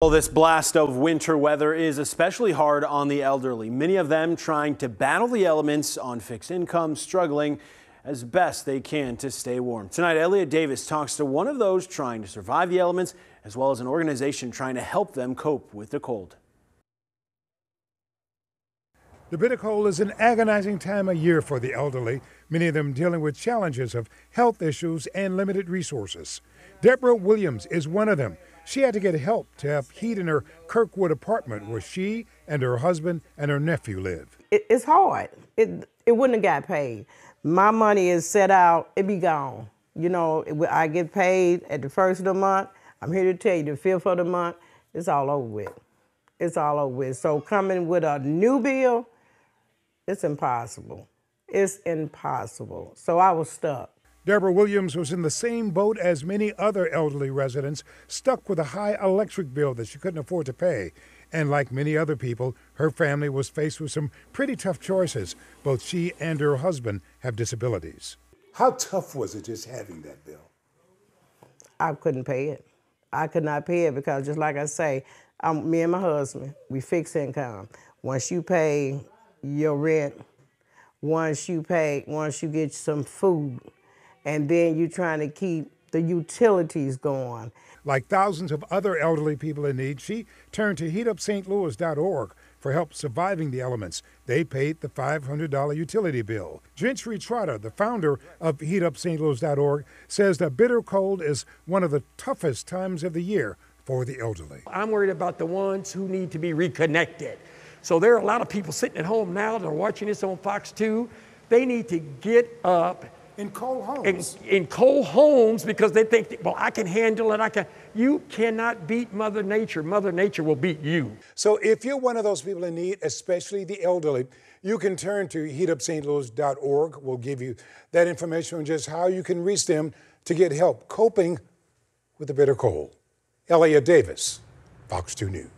Well, this blast of winter weather is especially hard on the elderly. Many of them trying to battle the elements on fixed income, struggling as best they can to stay warm. Tonight, Elliott Davis talks to one of those trying to survive the elements, as well as an organization trying to help them cope with the cold. The bitter cold is an agonizing time of year for the elderly, many of them dealing with challenges of health issues and limited resources. Deborah Williams is one of them. She had to get help to have heat in her Kirkwood apartment where she and her husband and her nephew live. It, it's hard. It it wouldn't have got paid. My money is set out. It be gone. You know, I get paid at the first of the month. I'm here to tell you, the fifth of the month, it's all over with. It's all over with. So coming with a new bill, it's impossible. It's impossible. So I was stuck. Deborah Williams was in the same boat as many other elderly residents, stuck with a high electric bill that she couldn't afford to pay. And like many other people, her family was faced with some pretty tough choices. Both she and her husband have disabilities. How tough was it just having that bill? I couldn't pay it. I could not pay it because, just like I say, I'm, me and my husband, we fix income. Once you pay your rent, once you pay, once you get some food, and then you're trying to keep the utilities going. Like thousands of other elderly people in need, she turned to heatupstlouis.org for help surviving the elements. They paid the $500 utility bill. Gentry Trotter, the founder of heatupstlouis.org, says the bitter cold is one of the toughest times of the year for the elderly. I'm worried about the ones who need to be reconnected. So there are a lot of people sitting at home now that are watching this on Fox 2. They need to get up in cold homes. In, in, cold homes because they think, well, I can handle it. I can. You cannot beat Mother Nature. Mother Nature will beat you. So if you're one of those people in need, especially the elderly, you can turn to heatupstlouis.org. We'll give you that information on just how you can reach them to get help coping with the bitter cold. Elliott Davis, Fox 2 News.